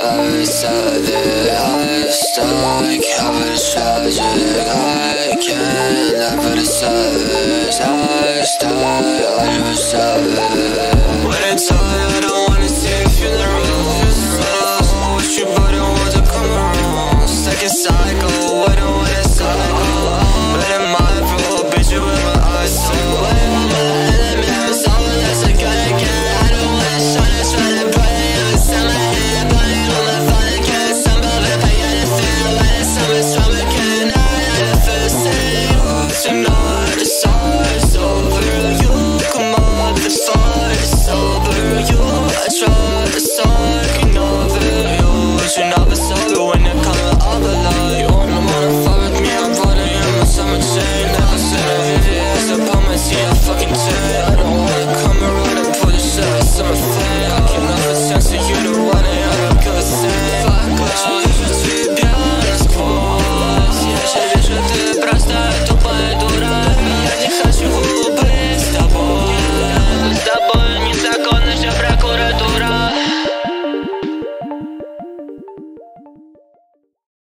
I said that I stuck, I'm tragic I can't ever decide I stuck, I'm side. solo in the color of the light You wanna wanna fuck with me, I'm running in my summer chain. Never said I hit it, as I promise, yeah, I fucking turn